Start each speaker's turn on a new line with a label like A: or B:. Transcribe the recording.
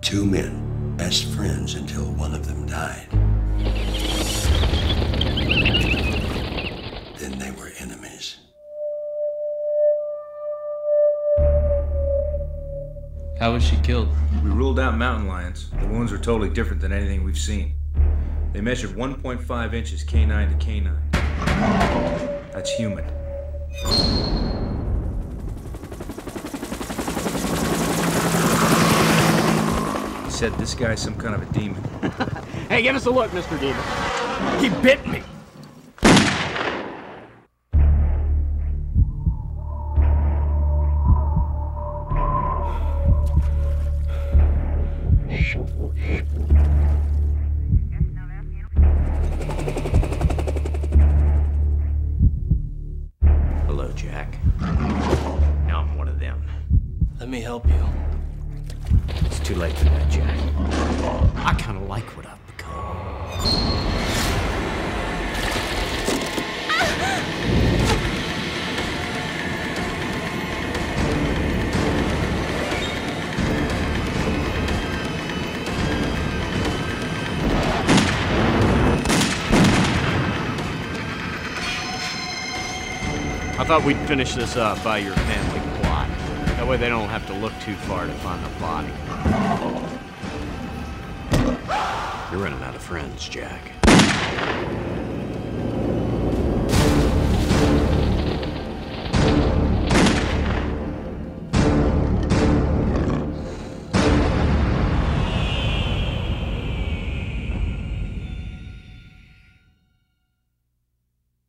A: Two men, best friends until one of them died. Then they were enemies.
B: How was she killed?
C: We ruled out mountain lions. The wounds were totally different than anything we've seen. They measured 1.5 inches canine to canine. That's human. Said this guy's some kind of a demon.
D: Hey, give us a look, Mr. Demon. He bit me.
E: Hello, Jack. Now I'm one of them.
B: Let me help you.
E: Too late for that, Jack. I kind of like what I've become.
D: I thought we'd finish this up by your family. Way they don't have to look too far to find the body.
E: You're running out of friends, Jack.